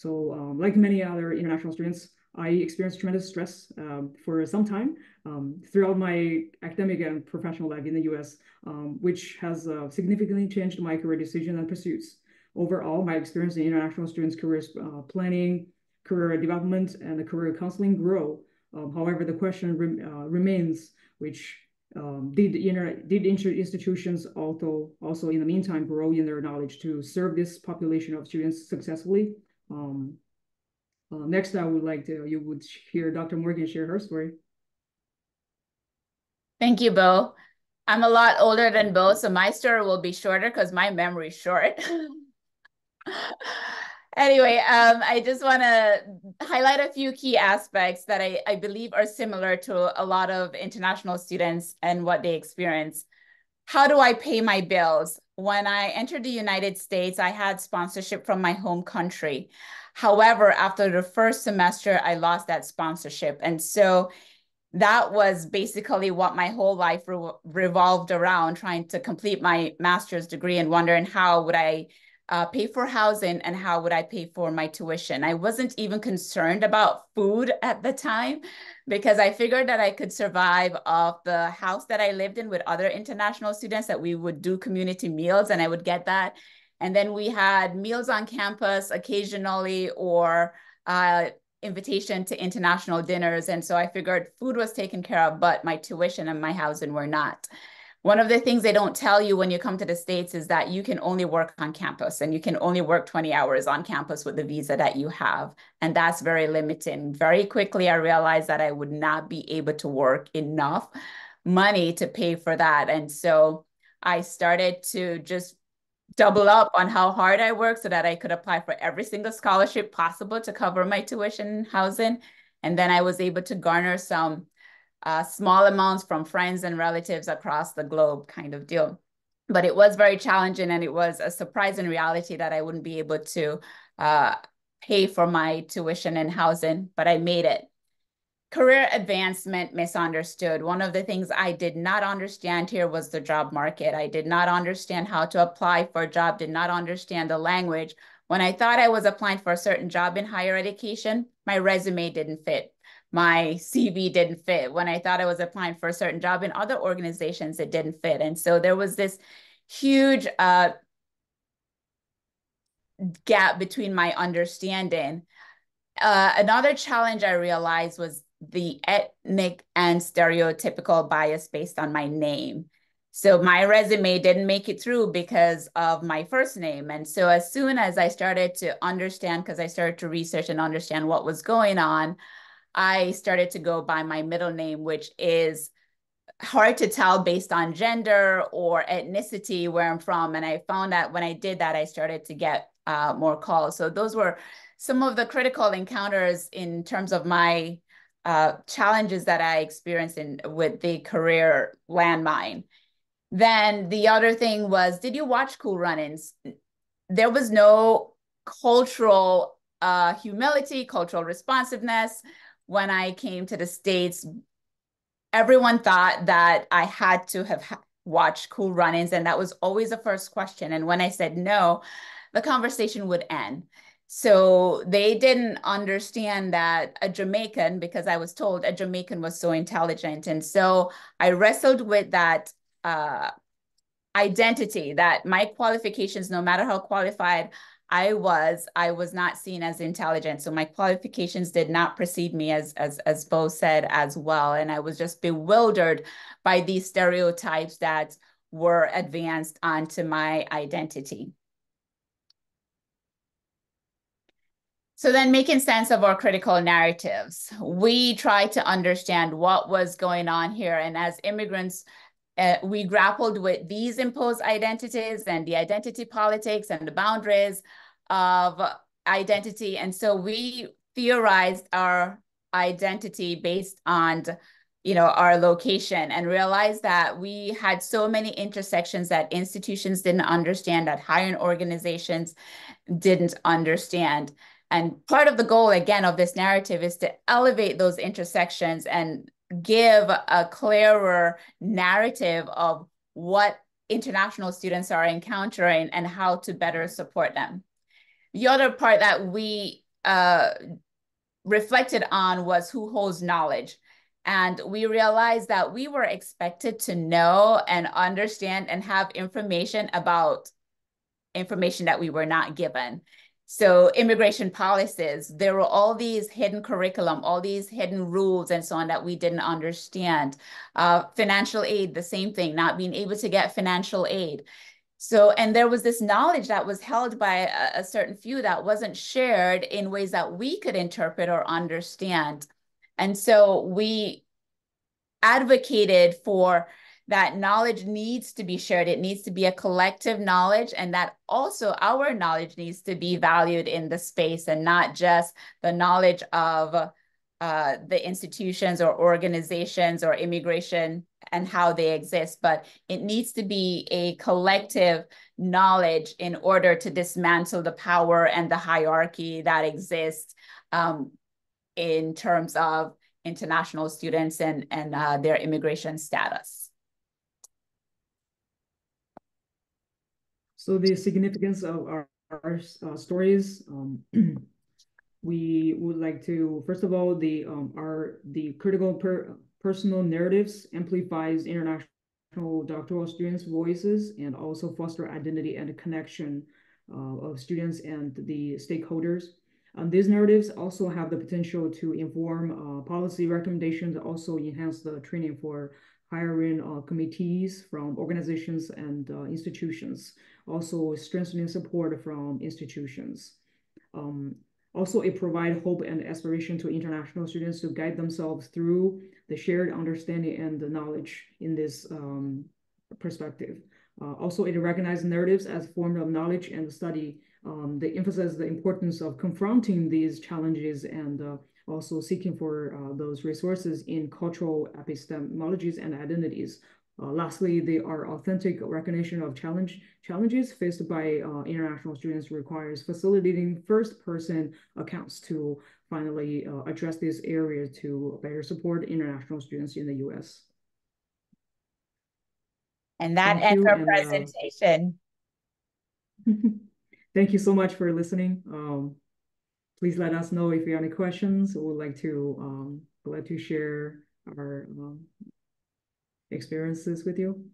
So um, like many other international students, I experienced tremendous stress um, for some time um, throughout my academic and professional life in the US, um, which has uh, significantly changed my career decision and pursuits. Overall, my experience in international students' career uh, planning, career development, and the career counseling grow. Um, however, the question re uh, remains, which um, did, inter did institutions also, also in the meantime grow in their knowledge to serve this population of students successfully? Um, uh, next, I would like to, you would hear Dr. Morgan share her story.
Thank you, Bo. I'm a lot older than Bo, so my story will be shorter because my memory is short. anyway, um, I just want to highlight a few key aspects that I, I believe are similar to a lot of international students and what they experience. How do I pay my bills? When I entered the United States, I had sponsorship from my home country. However, after the first semester, I lost that sponsorship. And so that was basically what my whole life re revolved around trying to complete my master's degree and wondering how would I uh, pay for housing and how would I pay for my tuition. I wasn't even concerned about food at the time because I figured that I could survive off the house that I lived in with other international students that we would do community meals and I would get that and then we had meals on campus occasionally or uh, invitation to international dinners. And so I figured food was taken care of, but my tuition and my housing were not. One of the things they don't tell you when you come to the States is that you can only work on campus and you can only work 20 hours on campus with the visa that you have. And that's very limiting. Very quickly, I realized that I would not be able to work enough money to pay for that. And so I started to just double up on how hard I worked so that I could apply for every single scholarship possible to cover my tuition and housing. And then I was able to garner some uh, small amounts from friends and relatives across the globe kind of deal. But it was very challenging and it was a surprising reality that I wouldn't be able to uh, pay for my tuition and housing, but I made it. Career advancement misunderstood. One of the things I did not understand here was the job market. I did not understand how to apply for a job, did not understand the language. When I thought I was applying for a certain job in higher education, my resume didn't fit. My CV didn't fit. When I thought I was applying for a certain job in other organizations, it didn't fit. And so there was this huge uh, gap between my understanding. Uh, another challenge I realized was the ethnic and stereotypical bias based on my name. So my resume didn't make it through because of my first name. And so as soon as I started to understand, because I started to research and understand what was going on, I started to go by my middle name, which is hard to tell based on gender or ethnicity where I'm from. And I found that when I did that, I started to get uh, more calls. So those were some of the critical encounters in terms of my uh, challenges that I experienced in with the career landmine. Then the other thing was, did you watch Cool Runnings? There was no cultural uh, humility, cultural responsiveness. When I came to the States, everyone thought that I had to have watched Cool Runnings, and that was always the first question. And when I said no, the conversation would end. So they didn't understand that a Jamaican, because I was told a Jamaican was so intelligent. And so I wrestled with that uh, identity that my qualifications, no matter how qualified I was, I was not seen as intelligent. So my qualifications did not precede me as, as, as Bo said as well. And I was just bewildered by these stereotypes that were advanced onto my identity. So then making sense of our critical narratives, we try to understand what was going on here. And as immigrants, uh, we grappled with these imposed identities and the identity politics and the boundaries of identity. And so we theorized our identity based on you know our location and realized that we had so many intersections that institutions didn't understand that higher organizations didn't understand and part of the goal, again, of this narrative is to elevate those intersections and give a clearer narrative of what international students are encountering and how to better support them. The other part that we uh, reflected on was who holds knowledge. And we realized that we were expected to know and understand and have information about information that we were not given. So immigration policies, there were all these hidden curriculum, all these hidden rules and so on that we didn't understand. Uh, financial aid, the same thing, not being able to get financial aid. So, and there was this knowledge that was held by a, a certain few that wasn't shared in ways that we could interpret or understand. And so we advocated for that knowledge needs to be shared. It needs to be a collective knowledge, and that also our knowledge needs to be valued in the space and not just the knowledge of uh, the institutions or organizations or immigration and how they exist, but it needs to be a collective knowledge in order to dismantle the power and the hierarchy that exists um, in terms of international students and, and uh, their immigration status.
So the significance of our, our uh, stories, um, we would like to, first of all, the um, our the critical per, personal narratives amplifies international doctoral students' voices and also foster identity and connection uh, of students and the stakeholders. Um, these narratives also have the potential to inform uh, policy recommendations, also enhance the training for hiring uh, committees from organizations and uh, institutions also strengthening support from institutions. Um, also, it provides hope and aspiration to international students to guide themselves through the shared understanding and the knowledge in this um, perspective. Uh, also, it recognizes narratives as form of knowledge and study. Um, they emphasize the importance of confronting these challenges and uh, also seeking for uh, those resources in cultural epistemologies and identities uh, lastly, they are authentic recognition of challenge challenges faced by uh, international students requires facilitating first-person accounts to finally uh, address this area to better support international students in the U.S.
And that Thank ends our and, uh, presentation.
Thank you so much for listening. Um, please let us know if you have any questions. We would like to um, glad to share our um, experiences with you?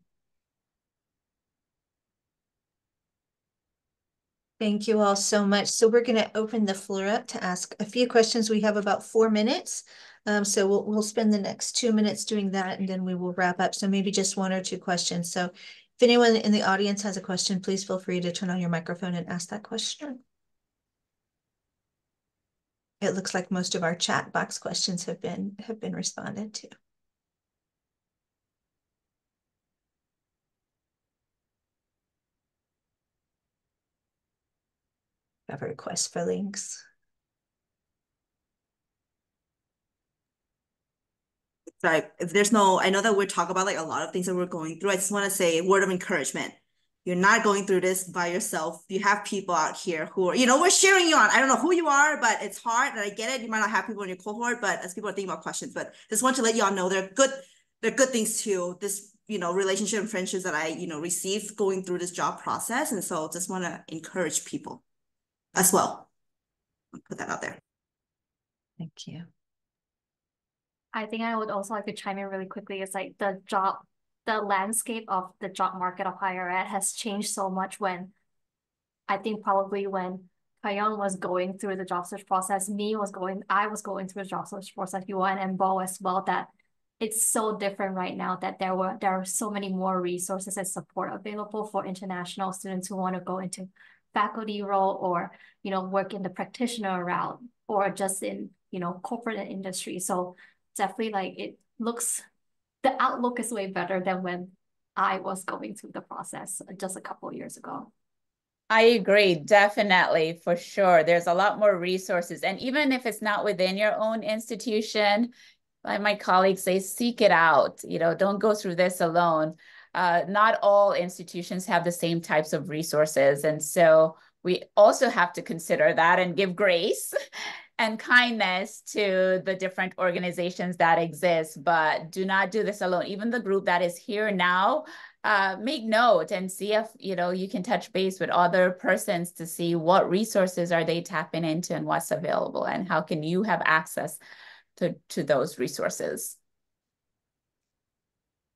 Thank you all so much. So we're going to open the floor up to ask a few questions. We have about four minutes. Um, so we'll, we'll spend the next two minutes doing that and then we will wrap up. So maybe just one or two questions. So if anyone in the audience has a question, please feel free to turn on your microphone and ask that question. It looks like most of our chat box questions have been have been responded to. have a request for links.
Sorry, if there's no, I know that we're talking about like a lot of things that we're going through. I just want to say a word of encouragement. You're not going through this by yourself. You have people out here who are, you know, we're cheering you on. I don't know who you are, but it's hard and I get it. You might not have people in your cohort, but as people are thinking about questions, but just want to let y'all know they're good, they're good things too. This, you know, relationship and friendships that I, you know, received going through this job process. And so just want to encourage people as well. I'll put that out there.
Thank you.
I think I would also like to chime in really quickly. It's like the job, the landscape of the job market of higher ed has changed so much when I think probably when Kayon was going through the job search process, me was going, I was going through the job search process, Yuan and Bo as well, that it's so different right now that there were there are so many more resources and support available for international students who want to go into faculty role or you know work in the practitioner route or just in you know corporate industry. So definitely like it looks the outlook is way better than when I was going through the process just a couple years ago.
I agree, definitely, for sure. There's a lot more resources. And even if it's not within your own institution, like my colleagues say, seek it out. You know, don't go through this alone. Uh, not all institutions have the same types of resources. And so we also have to consider that and give grace and kindness to the different organizations that exist, but do not do this alone. Even the group that is here now, uh, make note and see if you know you can touch base with other persons to see what resources are they tapping into and what's available and how can you have access to, to those resources.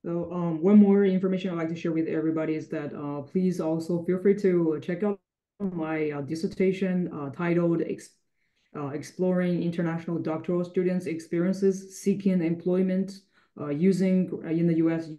So um, one more information I'd like to share with everybody is that uh, please also feel free to check out my uh, dissertation uh, titled Exploring International Doctoral Students' Experiences Seeking Employment uh, Using uh, in the U.S.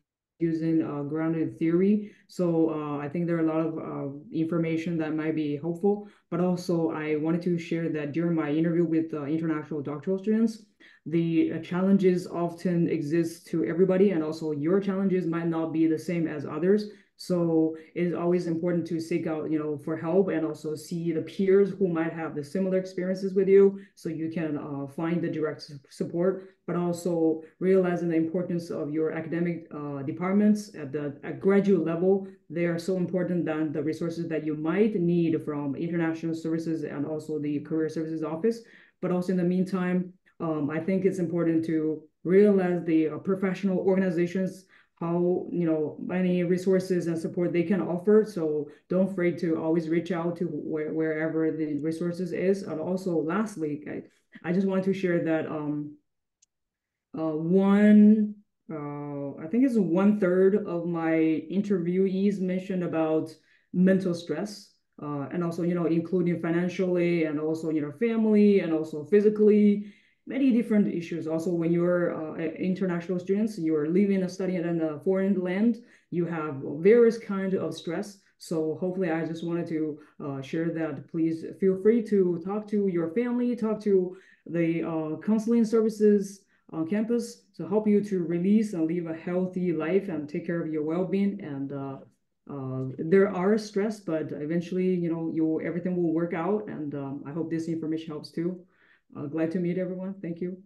using grounded theory. So I think there are a lot of information that might be helpful, but also I wanted to share that during my interview with international doctoral students, the uh, challenges often exist to everybody and also your challenges might not be the same as others so it is always important to seek out you know for help and also see the peers who might have the similar experiences with you so you can uh, find the direct support but also realizing the importance of your academic uh, departments at the at graduate level. They are so important than the resources that you might need from international services and also the career services office. But also in the meantime um, I think it's important to realize the uh, professional organizations how you know many resources and support they can offer. So don't afraid to always reach out to where, wherever the resources is. And also lastly I, I just wanted to share that um uh one uh I think it's one third of my interviewees mentioned about mental stress uh, and also you know including financially and also you know family and also physically many different issues. Also, when you're uh, international students, you're living and studying in a foreign land, you have various kind of stress. So hopefully I just wanted to uh, share that. Please feel free to talk to your family, talk to the uh, counseling services on campus to help you to release and live a healthy life and take care of your well-being. And uh, uh, there are stress, but eventually, you know, you everything will work out. And um, I hope this information helps too. Uh, glad to meet everyone. Thank you.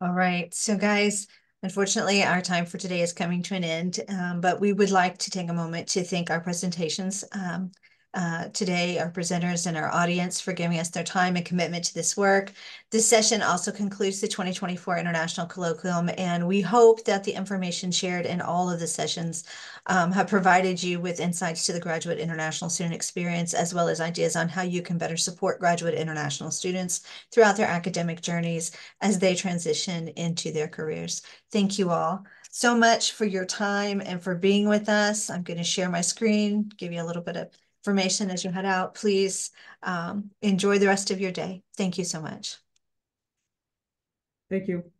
All right. So guys, unfortunately, our time for today is coming to an end, um, but we would like to take a moment to thank our presentations. Um, uh, today, our presenters and our audience for giving us their time and commitment to this work. This session also concludes the 2024 International Colloquium, and we hope that the information shared in all of the sessions um, have provided you with insights to the graduate international student experience, as well as ideas on how you can better support graduate international students throughout their academic journeys as they transition into their careers. Thank you all so much for your time and for being with us. I'm going to share my screen, give you a little bit of information as you head out. Please um, enjoy the rest of your day. Thank you so much.
Thank you.